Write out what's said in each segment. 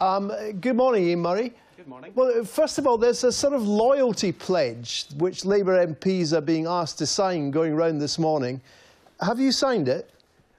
Um, good morning, Ian Murray. Good morning. Well, first of all, there's a sort of loyalty pledge which Labour MPs are being asked to sign going round this morning. Have you signed it?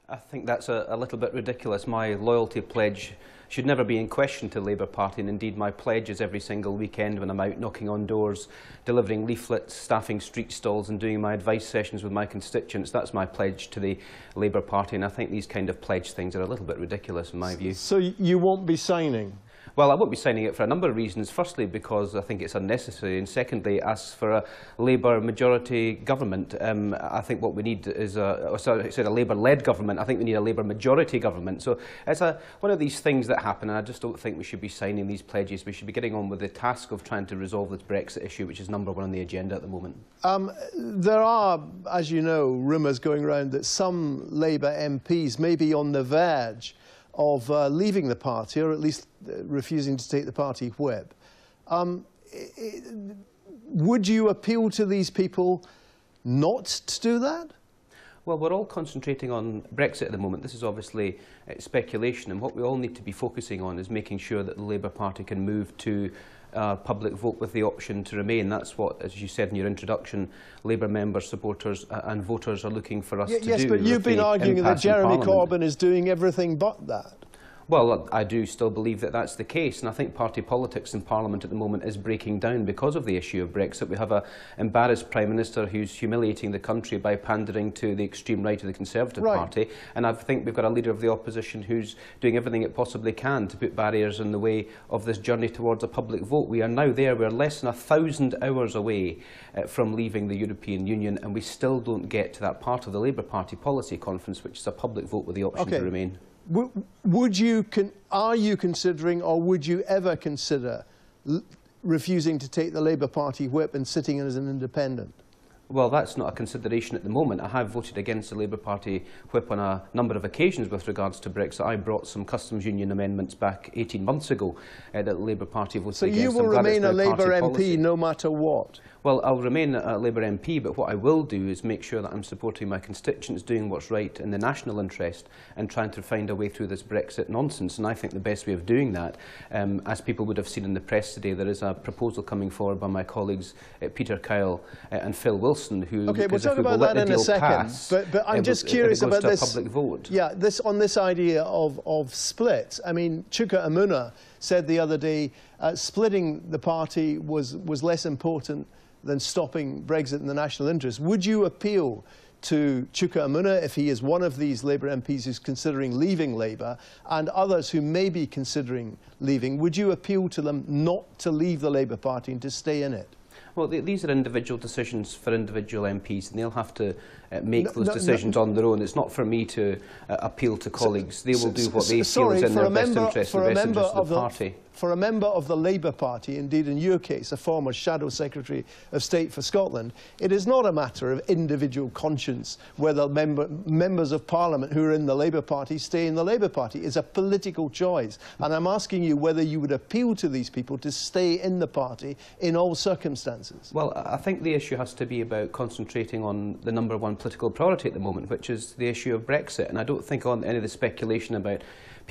I think that's a, a little bit ridiculous. My loyalty pledge should never be in question to Labour Party and indeed my pledges every single weekend when I'm out knocking on doors, delivering leaflets, staffing street stalls and doing my advice sessions with my constituents. That's my pledge to the Labour Party and I think these kind of pledge things are a little bit ridiculous in my view. So you won't be signing? Well, I won't be signing it for a number of reasons. Firstly, because I think it's unnecessary, and secondly, as for a Labour majority government, um, I think what we need is a, oh, sorry, said a Labour-led government. I think we need a Labour majority government. So it's a, one of these things that happen, and I just don't think we should be signing these pledges. We should be getting on with the task of trying to resolve this Brexit issue, which is number one on the agenda at the moment. Um, there are, as you know, rumours going around that some Labour MPs may be on the verge of uh, leaving the party, or at least refusing to take the party whip. Um, it, would you appeal to these people not to do that? Well, we're all concentrating on Brexit at the moment. This is obviously uh, speculation, and what we all need to be focusing on is making sure that the Labour Party can move to uh, public vote with the option to remain. That's what, as you said in your introduction, Labour members, supporters uh, and voters are looking for us to yes, do. Yes, but you've been arguing that Jeremy Corbyn is doing everything but that. Well, I do still believe that that's the case, and I think party politics in Parliament at the moment is breaking down because of the issue of Brexit. We have an embarrassed Prime Minister who's humiliating the country by pandering to the extreme right of the Conservative right. Party, and I think we've got a leader of the opposition who's doing everything it possibly can to put barriers in the way of this journey towards a public vote. We are now there, we're less than a thousand hours away uh, from leaving the European Union, and we still don't get to that part of the Labour Party policy conference, which is a public vote with the option okay. to remain would you are you considering or would you ever consider refusing to take the Labour Party whip and sitting as an independent? Well, that's not a consideration at the moment. I have voted against the Labour Party whip on a number of occasions with regards to Brexit. I brought some customs union amendments back 18 months ago uh, that the Labour Party voted so against. So you will remain a Labour MP policy. no matter what? Well, I'll remain a Labour MP, but what I will do is make sure that I'm supporting my constituents, doing what's right in the national interest and trying to find a way through this Brexit nonsense. And I think the best way of doing that, um, as people would have seen in the press today, there is a proposal coming forward by my colleagues uh, Peter Kyle uh, and Phil Wilson, who okay, we'll talk about that in a second. Pass, but, but I'm just curious about this public vote. Yeah, this on this idea of of splits. I mean, Chuka Umunna said the other day, uh, splitting the party was was less important than stopping Brexit in the national interest. Would you appeal to Chuka Umunna if he is one of these Labour MPs who's considering leaving Labour and others who may be considering leaving, would you appeal to them not to leave the Labour Party and to stay in it? Well, th these are individual decisions for individual MPs, and they'll have to uh, make no, those no, decisions no. on their own. It's not for me to uh, appeal to colleagues. So, they will do what they feel is in their best member, interest the best interest of the, the party. For a member of the Labour Party, indeed in your case, a former Shadow Secretary of State for Scotland, it is not a matter of individual conscience whether member, members of Parliament who are in the Labour Party stay in the Labour Party. It's a political choice. And I'm asking you whether you would appeal to these people to stay in the party in all circumstances. Well, I think the issue has to be about concentrating on the number one political priority at the moment, which is the issue of Brexit. And I don't think on any of the speculation about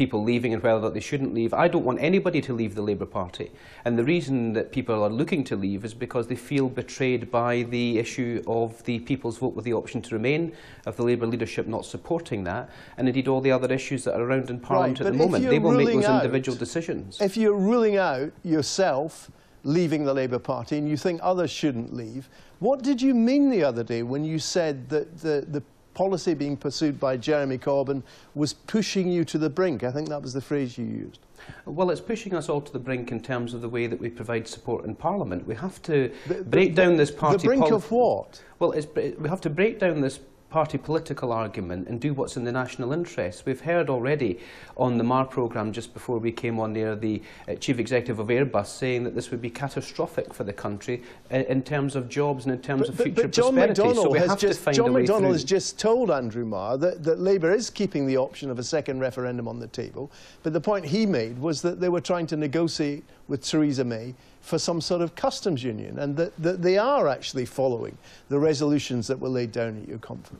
people leaving and whether they shouldn't leave. I don't want anybody to leave the Labour Party. And the reason that people are looking to leave is because they feel betrayed by the issue of the people's vote with the option to remain, of the Labour leadership not supporting that, and indeed all the other issues that are around in Parliament right, at the moment. They will make those out, individual decisions. If you're ruling out yourself leaving the Labour Party and you think others shouldn't leave, what did you mean the other day when you said that the, the policy being pursued by Jeremy Corbyn was pushing you to the brink. I think that was the phrase you used. Well, it's pushing us all to the brink in terms of the way that we provide support in Parliament. We have to the, break the, down this party... The brink of what? Well, we have to break down this party political argument and do what's in the national interest. We've heard already on the Marr programme just before we came on there, the uh, chief executive of Airbus saying that this would be catastrophic for the country uh, in terms of jobs and in terms but, of but, future but John prosperity. McDonnell so has just, John McDonnell through. has just told Andrew Marr that, that Labour is keeping the option of a second referendum on the table. But the point he made was that they were trying to negotiate with Theresa May for some sort of customs union and that, that they are actually following the resolutions that were laid down at your conference.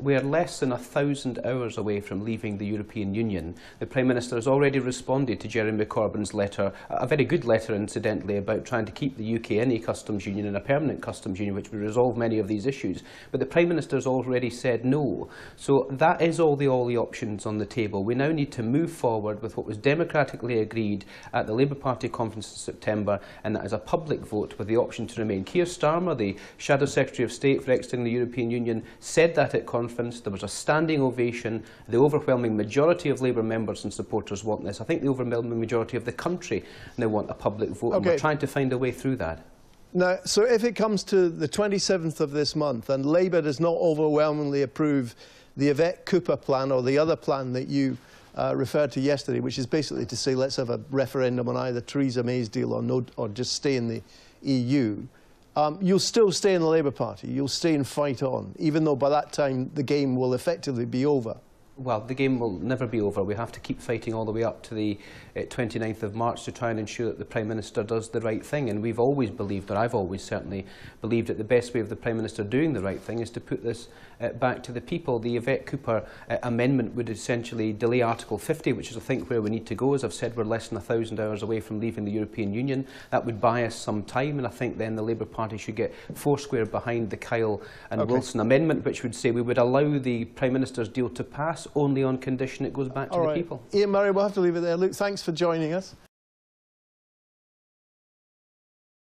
We are less than a thousand hours away from leaving the European Union. The Prime Minister has already responded to Jeremy Corbyn's letter, a very good letter incidentally, about trying to keep the UK in a customs union and a permanent customs union, which would resolve many of these issues. But the Prime Minister has already said no. So that is all the all the options on the table. We now need to move forward with what was democratically agreed at the Labour Party conference in September, and that is a public vote with the option to remain. Keir Starmer, the Shadow Secretary of State for Exiting the European Union, said that at conference conference. There was a standing ovation. The overwhelming majority of Labour members and supporters want this. I think the overwhelming majority of the country now want a public vote. Okay. And we're trying to find a way through that. Now, so if it comes to the 27th of this month and Labour does not overwhelmingly approve the Yvette Cooper plan or the other plan that you uh, referred to yesterday, which is basically to say let's have a referendum on either Theresa May's deal or, no, or just stay in the EU, um, you'll still stay in the Labour Party. You'll stay and fight on, even though by that time the game will effectively be over. well, the game will never be over. We have to keep fighting all the way up to the eh, uh, 29th of March to try and ensure that the Prime Minister does the right thing. And we've always believed, or I've always certainly believed, that the best way of the Prime Minister doing the right thing is to put this uh, back to the people. The Yvette Cooper uh, amendment would essentially delay Article 50, which is, I think, where we need to go. As I've said, we're less than 1,000 hours away from leaving the European Union. That would buy us some time, and I think then the Labour Party should get foursquare behind the Kyle and okay. Wilson amendment, which would say we would allow the Prime Minister's deal to pass only on condition it goes back All to right. the people. Ian Murray, we'll have to leave it there. Luke, thanks for joining us.